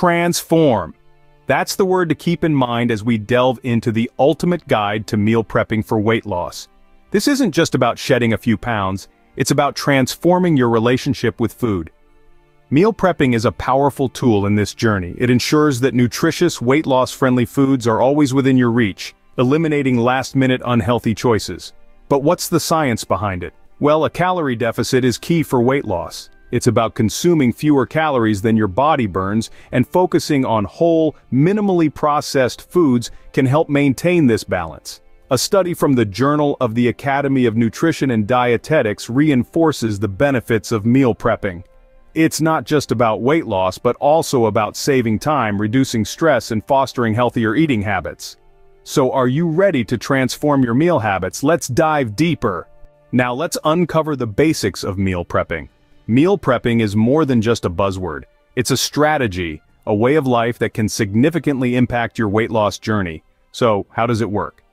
transform. That's the word to keep in mind as we delve into the ultimate guide to meal prepping for weight loss. This isn't just about shedding a few pounds, it's about transforming your relationship with food. Meal prepping is a powerful tool in this journey. It ensures that nutritious, weight loss-friendly foods are always within your reach, eliminating last-minute unhealthy choices. But what's the science behind it? Well, a calorie deficit is key for weight loss. It's about consuming fewer calories than your body burns, and focusing on whole, minimally processed foods can help maintain this balance. A study from the Journal of the Academy of Nutrition and Dietetics reinforces the benefits of meal prepping. It's not just about weight loss but also about saving time, reducing stress and fostering healthier eating habits. So are you ready to transform your meal habits? Let's dive deeper. Now let's uncover the basics of meal prepping. Meal prepping is more than just a buzzword. It's a strategy, a way of life that can significantly impact your weight loss journey. So, how does it work?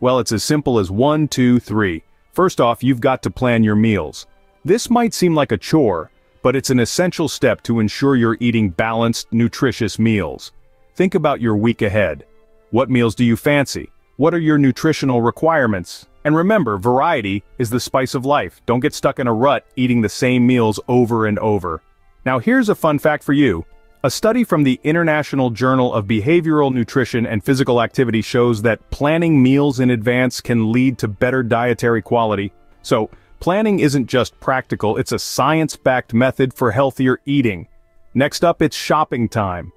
Well, it's as simple as one, two, three. First off, you've got to plan your meals. This might seem like a chore, but it's an essential step to ensure you're eating balanced, nutritious meals. Think about your week ahead. What meals do you fancy? What are your nutritional requirements? And remember, variety is the spice of life. Don't get stuck in a rut eating the same meals over and over. Now here's a fun fact for you. A study from the International Journal of Behavioral Nutrition and Physical Activity shows that planning meals in advance can lead to better dietary quality. So, planning isn't just practical, it's a science-backed method for healthier eating. Next up, it's shopping time.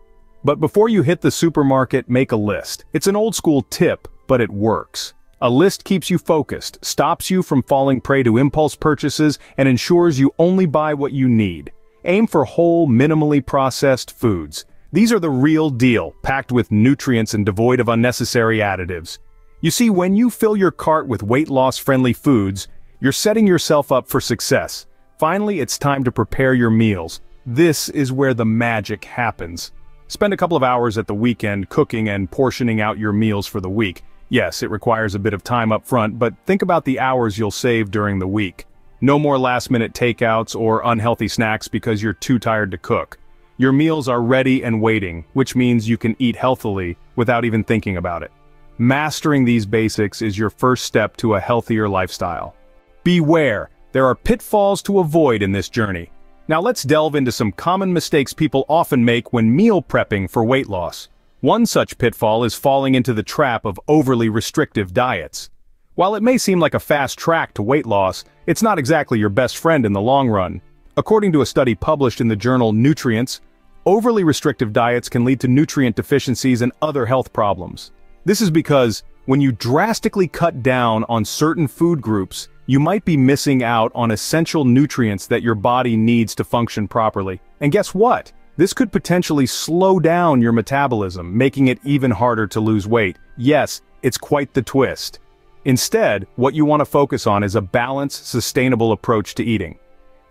But before you hit the supermarket, make a list. It's an old-school tip, but it works. A list keeps you focused, stops you from falling prey to impulse purchases, and ensures you only buy what you need. Aim for whole, minimally processed foods. These are the real deal, packed with nutrients and devoid of unnecessary additives. You see, when you fill your cart with weight loss-friendly foods, you're setting yourself up for success. Finally, it's time to prepare your meals. This is where the magic happens. Spend a couple of hours at the weekend cooking and portioning out your meals for the week. Yes, it requires a bit of time up front, but think about the hours you'll save during the week. No more last-minute takeouts or unhealthy snacks because you're too tired to cook. Your meals are ready and waiting, which means you can eat healthily without even thinking about it. Mastering these basics is your first step to a healthier lifestyle. Beware, there are pitfalls to avoid in this journey. Now let's delve into some common mistakes people often make when meal prepping for weight loss. One such pitfall is falling into the trap of overly restrictive diets. While it may seem like a fast track to weight loss, it's not exactly your best friend in the long run. According to a study published in the journal Nutrients, overly restrictive diets can lead to nutrient deficiencies and other health problems. This is because, when you drastically cut down on certain food groups, you might be missing out on essential nutrients that your body needs to function properly. And guess what? This could potentially slow down your metabolism, making it even harder to lose weight. Yes, it's quite the twist. Instead, what you want to focus on is a balanced, sustainable approach to eating.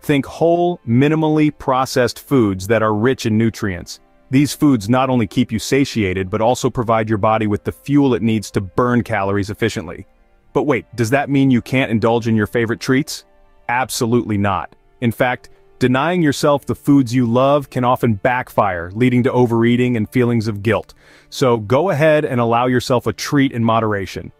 Think whole, minimally processed foods that are rich in nutrients. These foods not only keep you satiated but also provide your body with the fuel it needs to burn calories efficiently. But wait, does that mean you can't indulge in your favorite treats? Absolutely not. In fact, Denying yourself the foods you love can often backfire, leading to overeating and feelings of guilt. So go ahead and allow yourself a treat in moderation.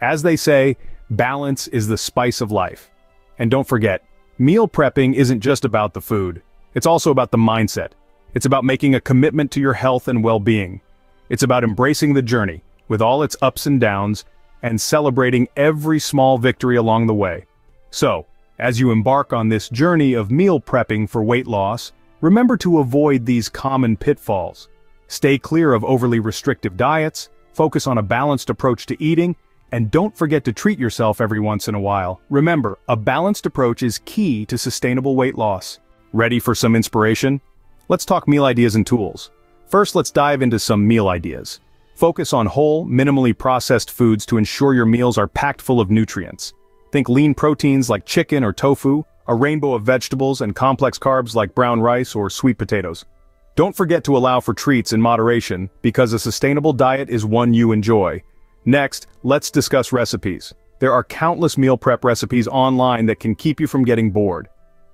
As they say, balance is the spice of life. And don't forget, meal prepping isn't just about the food. It's also about the mindset. It's about making a commitment to your health and well-being. It's about embracing the journey, with all its ups and downs, and celebrating every small victory along the way. So, as you embark on this journey of meal prepping for weight loss, remember to avoid these common pitfalls. Stay clear of overly restrictive diets, focus on a balanced approach to eating, and don't forget to treat yourself every once in a while. Remember, a balanced approach is key to sustainable weight loss. Ready for some inspiration? Let's talk meal ideas and tools. First, let's dive into some meal ideas. Focus on whole, minimally processed foods to ensure your meals are packed full of nutrients. Think lean proteins like chicken or tofu, a rainbow of vegetables and complex carbs like brown rice or sweet potatoes. Don't forget to allow for treats in moderation, because a sustainable diet is one you enjoy. Next, let's discuss recipes. There are countless meal prep recipes online that can keep you from getting bored.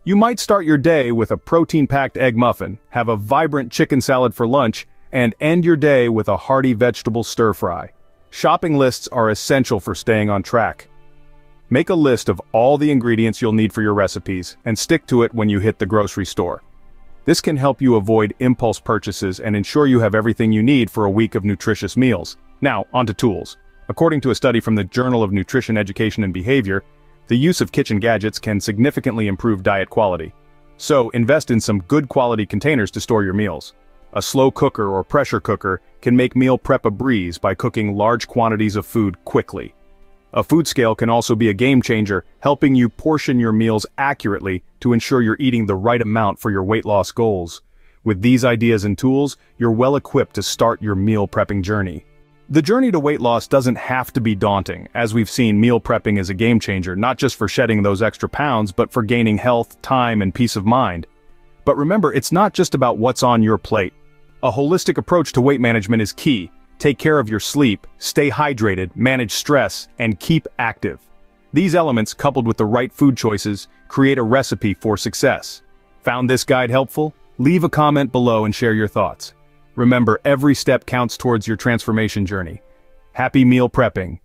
You might start your day with a protein-packed egg muffin, have a vibrant chicken salad for lunch, and end your day with a hearty vegetable stir-fry. Shopping lists are essential for staying on track. Make a list of all the ingredients you'll need for your recipes, and stick to it when you hit the grocery store. This can help you avoid impulse purchases and ensure you have everything you need for a week of nutritious meals. Now, onto tools. According to a study from the Journal of Nutrition Education and Behavior, the use of kitchen gadgets can significantly improve diet quality. So, invest in some good quality containers to store your meals. A slow cooker or pressure cooker can make meal prep a breeze by cooking large quantities of food quickly. A food scale can also be a game changer, helping you portion your meals accurately to ensure you're eating the right amount for your weight loss goals. With these ideas and tools, you're well equipped to start your meal prepping journey. The journey to weight loss doesn't have to be daunting, as we've seen meal prepping is a game changer not just for shedding those extra pounds but for gaining health, time and peace of mind. But remember, it's not just about what's on your plate. A holistic approach to weight management is key, Take care of your sleep, stay hydrated, manage stress, and keep active. These elements, coupled with the right food choices, create a recipe for success. Found this guide helpful? Leave a comment below and share your thoughts. Remember, every step counts towards your transformation journey. Happy meal prepping.